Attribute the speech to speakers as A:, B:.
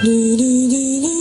A: 嘟嘟嘟嘟。